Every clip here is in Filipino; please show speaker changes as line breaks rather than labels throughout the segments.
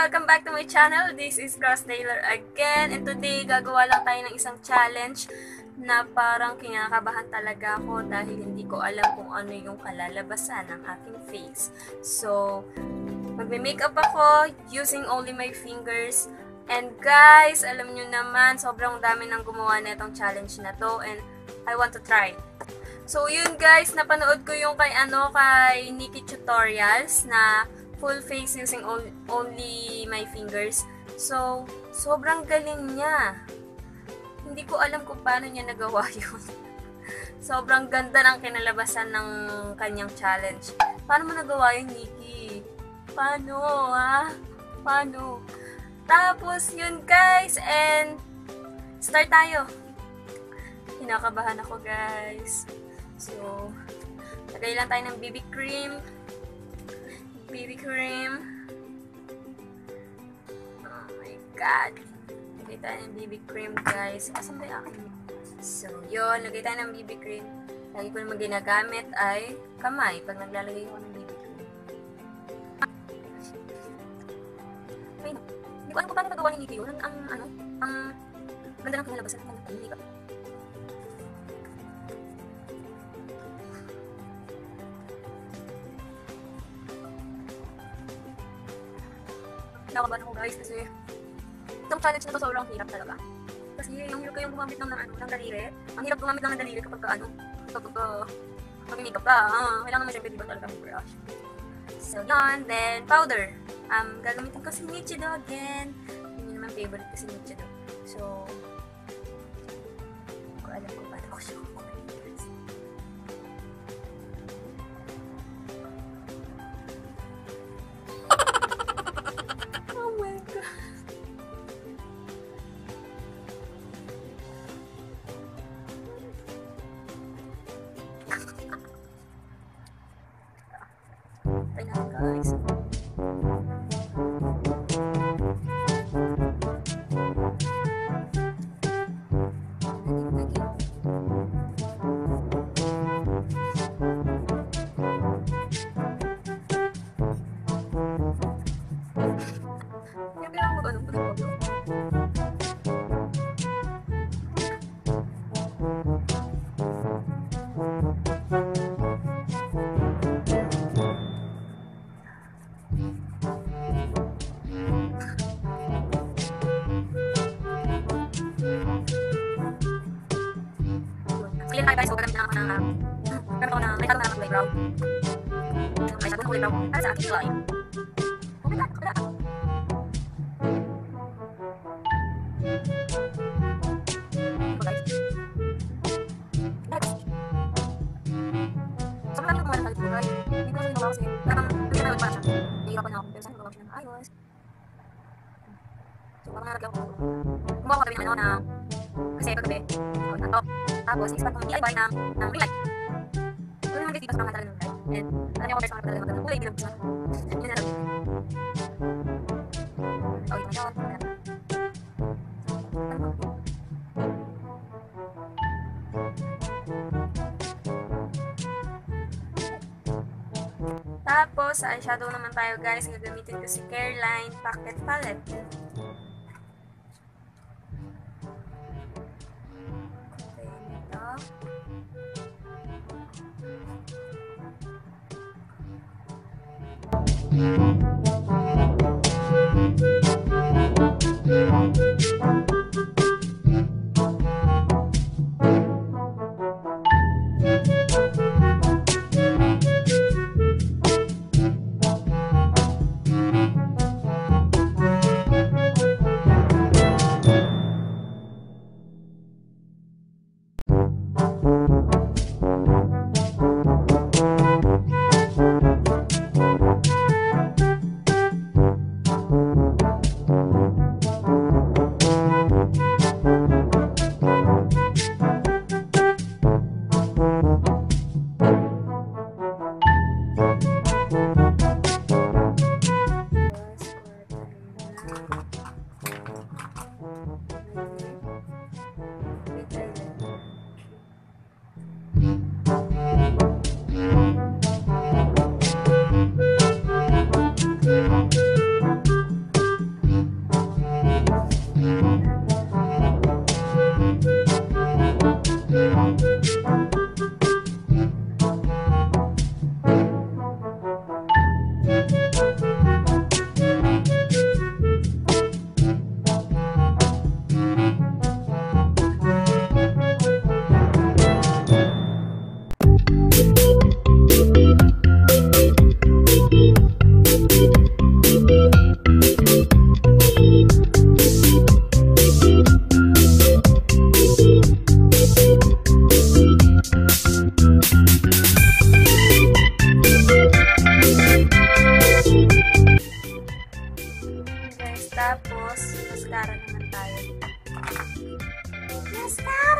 Welcome back to my channel. This is Cross Taylor again. And today, gagawa lang tayo ng isang challenge na parang kinakabahan talaga ako dahil hindi ko alam kung ano yung kalalabasan ng aking face. So, magme-makeup ako using only my fingers. And guys, alam nyo naman, sobrang dami nang gumawa na itong challenge na to and I want to try. So, yun guys, napanood ko yung kay ano, kay Nikki Tutorials na full face using only my fingers. So, sobrang galing niya. Hindi ko alam kung paano niya nagawa yun. sobrang ganda ng kinalabasan ng kanyang challenge. Paano mo nagawa yun, Nikki? Paano, ha? Paano? Tapos, yun guys, and start tayo. Kinakabahan ako, guys. So, lagay lang tayo ng BB cream. BB cream. Oh my God. Lagay tayo ng BB cream, guys. Asan ba yung akin? So, yun. Lagay tayo ng BB cream. Lagi ko naman ginagamit ay kamay pag naglalagay ko ng BB cream. Ay, hindi ko alam kung paano nagawa ni Nikki yun. Ang, ano, ang ganda ng kinalabasan ng makeup. Guys kasi itong challenge na to sobrang hirap talaga. Kasi yung hirap kayong gumamit ng, ano, ng daliri. Ang hirap gumamit ng daliri kapag ka, ano, kapag uh, mag-makeup ka. Ah, kailangan mo syempre di ba talaga ng brush. So, yun. Then, powder. Um, gagamitin ko si Nichido again. Yun naman favorite ko si Nichido. So, hindi ko alam kung paano ko siya kukunin. Try natin guys. Mag ano, Clean tayo guys, so gagamit na ako ng gamit ako ng, may talong na ng kulay brown. May sabon na kulay brown. Para sa akin, kulay. Na, na. Guys. Guys. Na na pa siya. Nahihirapan na ako. Ayos. So, parang nalagyan ko. Kumuha ko kami ng ano, ng, Tapos, ispat kong DIY ng, ng ring light. Ito naman dito sa mga talaga ng light. And, alam niyo ako guys, mga talaga magandang kulay, bilang gusto. Yun na lang. Oh, ito na yun. Tapos, sa eyeshadow naman tayo guys. Gagamitin ko si Careline Pocket Palette. Mm-hmm. Tapos,
mascara naman tayo. Mascara!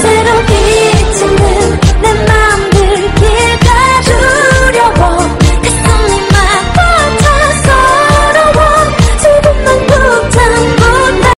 새롭게